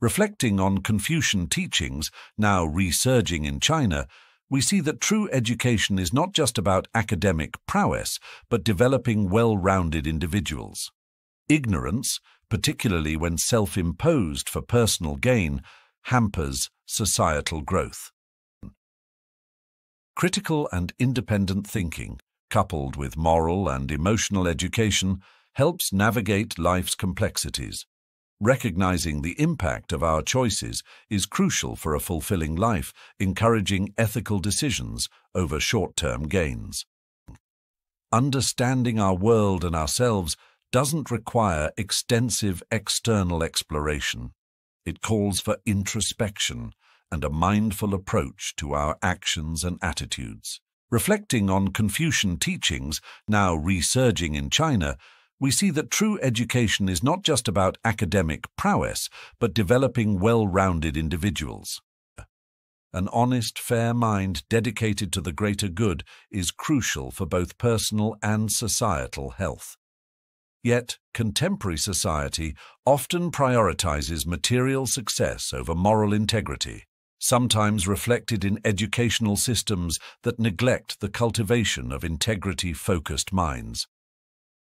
Reflecting on Confucian teachings, now resurging in China, we see that true education is not just about academic prowess, but developing well-rounded individuals. Ignorance, particularly when self-imposed for personal gain, hampers societal growth. Critical and independent thinking, coupled with moral and emotional education, helps navigate life's complexities. Recognizing the impact of our choices is crucial for a fulfilling life, encouraging ethical decisions over short-term gains. Understanding our world and ourselves doesn't require extensive external exploration. It calls for introspection and a mindful approach to our actions and attitudes. Reflecting on Confucian teachings, now resurging in China, we see that true education is not just about academic prowess, but developing well-rounded individuals. An honest, fair mind dedicated to the greater good is crucial for both personal and societal health. Yet, contemporary society often prioritizes material success over moral integrity, sometimes reflected in educational systems that neglect the cultivation of integrity-focused minds.